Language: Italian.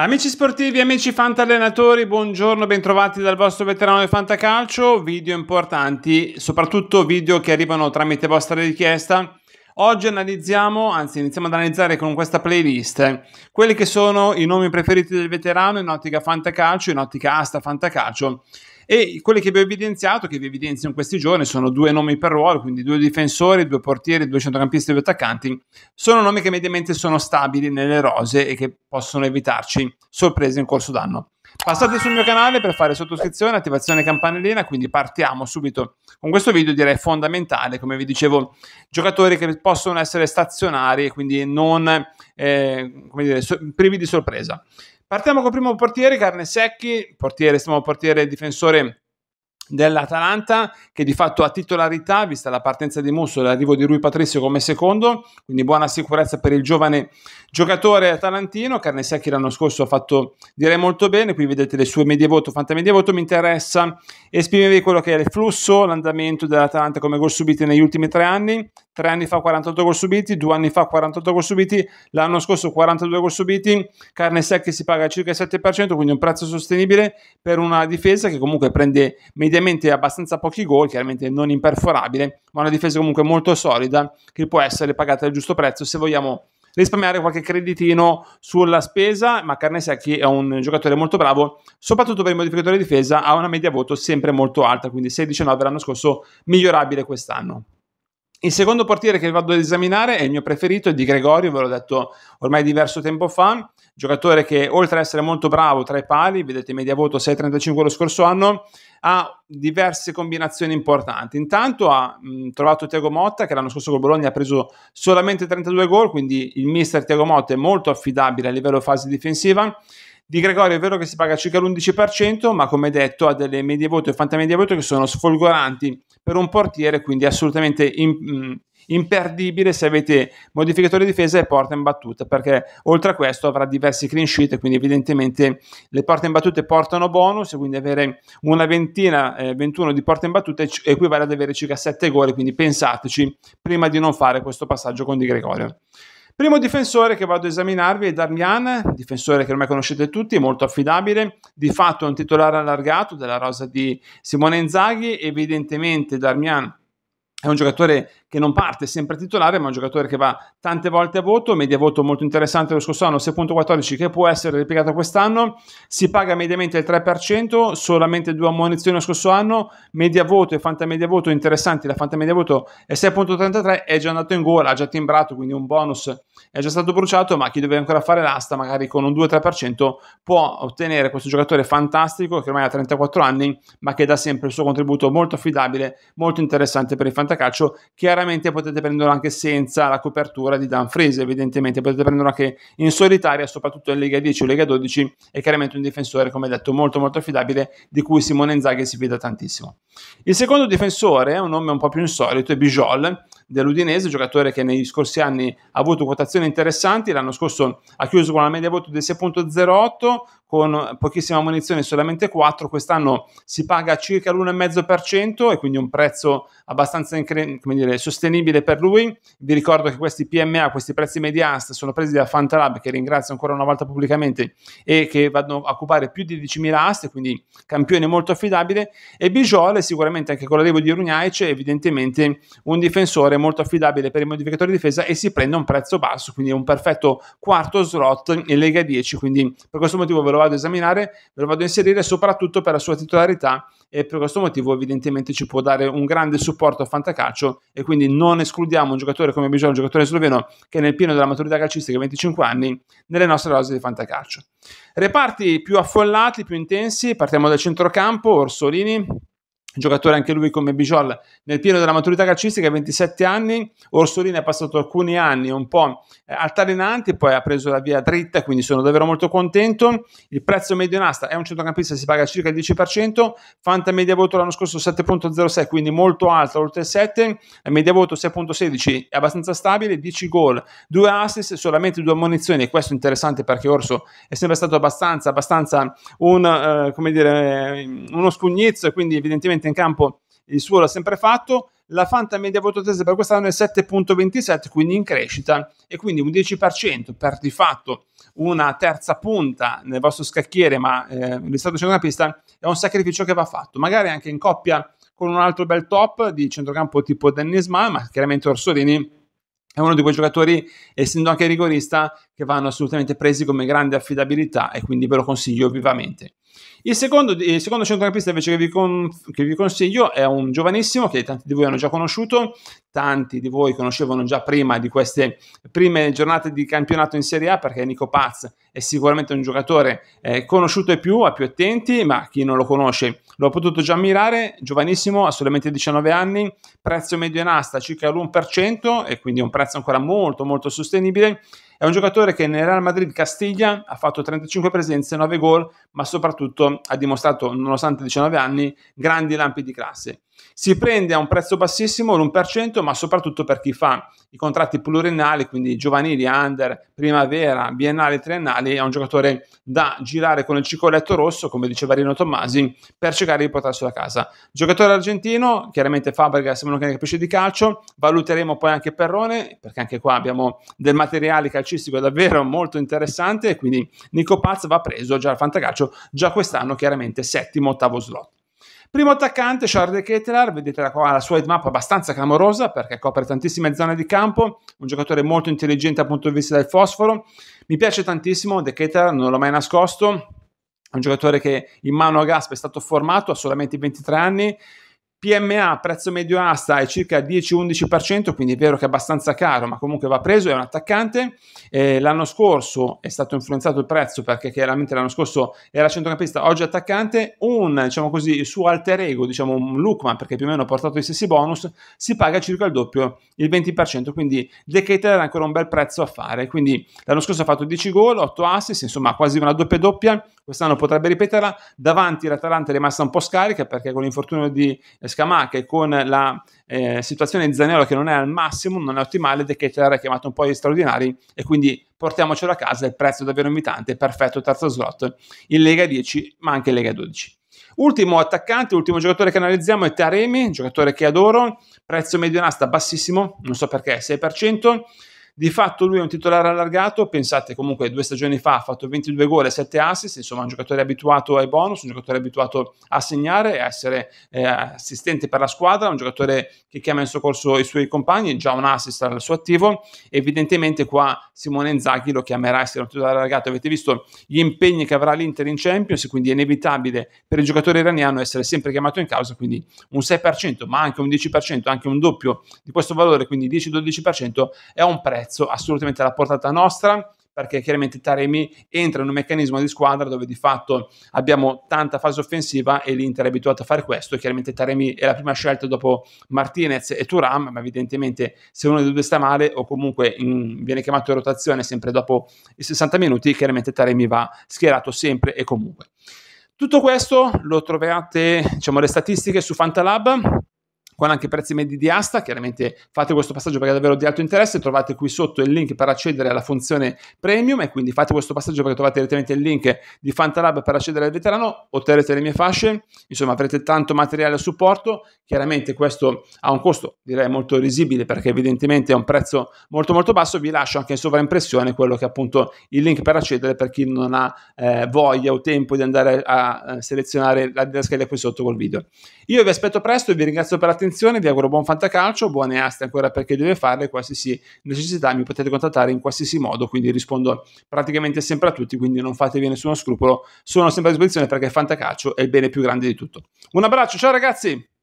Amici sportivi, amici fantallenatori, buongiorno, bentrovati dal vostro veterano di fantacalcio. Video importanti, soprattutto video che arrivano tramite vostra richiesta. Oggi analizziamo, anzi iniziamo ad analizzare con questa playlist quelli che sono i nomi preferiti del veterano in ottica fantacalcio, in ottica asta fantacalcio e quelli che vi ho evidenziato, che vi evidenzio in questi giorni, sono due nomi per ruolo, quindi due difensori, due portieri, due centrocampisti e due attaccanti. Sono nomi che mediamente sono stabili nelle rose e che possono evitarci sorprese in corso d'anno. Passate sul mio canale per fare sottoscrizione, attivazione campanellina, quindi partiamo subito con questo video direi fondamentale, come vi dicevo, giocatori che possono essere stazionari e quindi non eh, dire, so, privi di sorpresa. Partiamo col primo portiere, Carne Secchi, portiere, estremo portiere difensore dell'Atalanta che di fatto ha titolarità vista la partenza di Musso e l'arrivo di Rui Patrizio come secondo. Quindi buona sicurezza per il giovane giocatore atalantino. Carne Secchi l'anno scorso ha fatto direi molto bene. Qui vedete le sue medie voto fantamedia voto. Mi interessa esprimervi quello che è il flusso l'andamento dell'Atalanta come gol subiti negli ultimi tre anni tre anni fa 48 gol subiti, due anni fa 48 gol subiti, l'anno scorso 42 gol subiti, carne secca si paga circa il 7%, quindi un prezzo sostenibile per una difesa che comunque prende mediamente abbastanza pochi gol, chiaramente non imperforabile, ma una difesa comunque molto solida che può essere pagata al giusto prezzo se vogliamo risparmiare qualche creditino sulla spesa, ma Carnesecchi è un giocatore molto bravo, soprattutto per i modificatori di difesa, ha una media voto sempre molto alta, quindi 6-19 l'anno scorso, migliorabile quest'anno. Il secondo portiere che vado ad esaminare è il mio preferito, è Di Gregorio, ve l'ho detto ormai diverso tempo fa, giocatore che oltre ad essere molto bravo tra i pali, vedete media voto 6,35 lo scorso anno, ha diverse combinazioni importanti. Intanto ha mh, trovato Tiago Motta che l'anno scorso con Bologna ha preso solamente 32 gol, quindi il mister Tiago Motta è molto affidabile a livello fase difensiva di Gregorio è vero che si paga circa l'11%, ma come detto ha delle medie voto e fantamedie voto che sono sfolgoranti per un portiere, quindi assolutamente in, mh, imperdibile se avete modificatore di difesa e porta in battuta, perché oltre a questo avrà diversi clean sheet, quindi evidentemente le porte in battute portano bonus, quindi avere una ventina, eh, 21 di porte in battuta equivale ad avere circa 7 gol, quindi pensateci prima di non fare questo passaggio con Di Gregorio. Primo difensore che vado ad esaminarvi è Darmian, difensore che ormai conoscete tutti, molto affidabile, di fatto è un titolare allargato della rosa di Simone Inzaghi, evidentemente Darmian è un giocatore che non parte sempre titolare, ma un giocatore che va tante volte a voto, media voto molto interessante lo scorso anno, 6.14 che può essere replicato quest'anno, si paga mediamente il 3%, solamente due ammonizioni lo scorso anno, media voto e fanta media voto interessanti, la fanta media voto è 6.33, è già andato in gola, ha già timbrato, quindi un bonus è già stato bruciato, ma chi deve ancora fare l'asta, magari con un 2-3% può ottenere questo giocatore fantastico che ormai ha 34 anni, ma che dà sempre il suo contributo molto affidabile, molto interessante per il fantacalcio, chiaramente potete prenderlo anche senza la copertura di Dan Freeze, evidentemente potete prenderlo anche in solitaria, soprattutto in Lega 10 o Lega 12, è chiaramente un difensore, come detto, molto molto affidabile, di cui Simone Inzaghi si fida tantissimo. Il secondo difensore un nome un po' più insolito, è Bijol, dell'Udinese, giocatore che negli scorsi anni ha avuto quotazioni interessanti, l'anno scorso ha chiuso con una media voto di 6.08, con pochissima munizione, solamente 4, quest'anno si paga circa l'1,5% e quindi un prezzo abbastanza incre- dire, sostenibile per lui. Vi ricordo che questi PMA, questi prezzi mediast, sono presi da Fantalab, che ringrazio ancora una volta pubblicamente, e che vanno a occupare più di 10.000 aste, quindi campione molto affidabile. E Bijol sicuramente anche con l'arrivo di Runaic, evidentemente un difensore molto affidabile per i modificatori di difesa e si prende un prezzo basso, quindi un perfetto quarto slot in Lega 10, quindi per questo motivo ve lo vado a esaminare, ve lo vado a inserire soprattutto per la sua titolarità e per questo motivo evidentemente ci può dare un grande supporto a fantacalcio e quindi non escludiamo un giocatore come Bijol, un giocatore sloveno che è nel pieno della maturità calcistica 25 anni nelle nostre rose di fantacalcio. Reparti più affollati, più intensi, partiamo dal centrocampo, Orsolini, giocatore anche lui come Bijol nel pieno della maturità calcistica, 27 anni, Orsolini è passato alcuni anni un po' eh, altalenanti, poi ha preso la via dritta, quindi sono davvero molto contento, il prezzo medio in asta è un centrocampista, si paga circa il 10%, Fanta media voto l'anno scorso 7.06, quindi molto alto, oltre il 7, la media voto 6.16 è abbastanza stabile, 10 gol, 2 assist, solamente 2 ammonizioni, e questo è interessante perché Orso è sempre stato abbastanza, abbastanza un, eh, come dire, uno spugnizzo, quindi evidentemente in campo il suo l'ha sempre fatto. la Fanta media voto tese per quest'anno è 7.27, quindi in crescita e quindi un 10% per di fatto una terza punta nel vostro scacchiere, ma eh, listato centrocampista è un sacrificio che va fatto, magari anche in coppia con un altro bel top di centrocampo tipo Dennis Ma, ma chiaramente Orsolini è uno di quei giocatori, essendo anche rigorista, che vanno assolutamente presi come grande affidabilità e quindi ve lo consiglio vivamente. Il secondo, il secondo centrocampista invece che vi, con, che vi, consiglio è un giovanissimo che tanti di voi hanno già conosciuto, tanti di voi conoscevano già prima di queste prime giornate di campionato in Serie A perché Nico Paz è sicuramente un giocatore eh, conosciuto ai più, a più attenti, ma chi non lo conosce l'ho potuto già ammirare, giovanissimo, ha solamente 19 anni, prezzo medio in asta circa l'1% e quindi un prezzo ancora molto molto sostenibile è un giocatore che nel Real Madrid Castiglia ha fatto 35 presenze, 9 gol, ma soprattutto ha dimostrato, nonostante 19 anni, grandi lampi di classe. Si prende a un prezzo bassissimo, l'1%, ma soprattutto per chi fa i contratti pluriennali, quindi giovanili, under, primavera, biennali, triennali, è un giocatore da girare con il cicoletto rosso, come diceva Rino Tommasi, per cercare di portarselo a casa. Giocatore argentino, chiaramente Fabregas uno che ne capisce di calcio, valuteremo poi anche Perrone, perché anche qua abbiamo del materiale calcistico davvero molto interessante, quindi Nico Paz va preso già al fantacalcio, già quest'anno chiaramente settimo, ottavo slot. Primo attaccante, Charles de Ketteler, vedete qua la sua headmap abbastanza clamorosa perché copre tantissime zone di campo, un giocatore molto intelligente dal punto di vista del fosforo. Mi piace tantissimo, de Ketteler non l'ho mai nascosto, è un giocatore che in mano a Gasp è stato formato, ha solamente 23 anni, PMA prezzo medio asta è circa 10-11%, quindi è vero che è abbastanza caro, ma comunque va preso, è un attaccante. Eh, l'anno scorso è stato influenzato il prezzo perché chiaramente l'anno scorso era centrocampista, oggi attaccante. Un, diciamo così, suo alter ego, diciamo un Lukman, perché più o meno ha portato i stessi bonus, si paga circa il doppio, il 20%, quindi De Keter è ancora un bel prezzo a fare. Quindi l'anno scorso ha fatto 10 gol, 8 assist, insomma quasi una doppia doppia, quest'anno potrebbe ripeterla. Davanti l'Atalanta è rimasta un po' scarica perché con l'infortunio di Scamacca e con la eh, situazione di Zanello che non è al massimo, non è ottimale, De Keter ha chiamato un po' gli straordinari e quindi portiamocelo a casa, il prezzo è davvero invitante, perfetto terzo slot in Lega 10 ma anche in Lega 12. Ultimo attaccante, ultimo giocatore che analizziamo è Taremi, giocatore che adoro, prezzo medio in asta bassissimo, non so perché, 6%, di fatto lui è un titolare allargato, pensate comunque due stagioni fa ha fatto 22 gol e 7 assist, insomma un giocatore abituato ai bonus, un giocatore abituato a segnare a essere eh, assistente per la squadra, un giocatore che chiama in soccorso i suoi compagni, già un assist al suo attivo, evidentemente qua Simone Inzaghi lo chiamerà essere un titolare allargato, avete visto gli impegni che avrà l'Inter in Champions, quindi è inevitabile per il giocatore iraniano essere sempre chiamato in causa, quindi un 6%, ma anche un 10%, anche un doppio di questo valore, quindi 10-12% è un prezzo prezzo assolutamente alla portata nostra perché chiaramente Taremi entra in un meccanismo di squadra dove di fatto abbiamo tanta fase offensiva e l'Inter è abituato a fare questo. Chiaramente Taremi è la prima scelta dopo Martinez e Turam, ma evidentemente se uno dei due sta male o comunque in, viene chiamato in rotazione sempre dopo i 60 minuti, chiaramente Taremi va schierato sempre e comunque. Tutto questo lo trovate, diciamo, le statistiche su Fantalab con anche prezzi medi di asta. Chiaramente fate questo passaggio perché è davvero di alto interesse. Trovate qui sotto il link per accedere alla funzione premium e quindi fate questo passaggio perché trovate direttamente il link di Fantalab per accedere al veterano, otterrete le mie fasce, insomma avrete tanto materiale a supporto. Chiaramente questo ha un costo direi molto risibile perché evidentemente è un prezzo molto molto basso. Vi lascio anche in sovraimpressione quello che è appunto il link per accedere per chi non ha eh, voglia o tempo di andare a, a selezionare la scheda qui sotto col video. Io vi aspetto presto e vi ringrazio per l'attenzione attenzione, vi auguro buon fantacalcio, buone aste ancora per chi deve farle, qualsiasi necessità mi potete contattare in qualsiasi modo, quindi rispondo praticamente sempre a tutti, quindi non fatevi nessuno scrupolo, sono sempre a disposizione perché fantacalcio è il bene più grande di tutto. Un abbraccio, ciao ragazzi!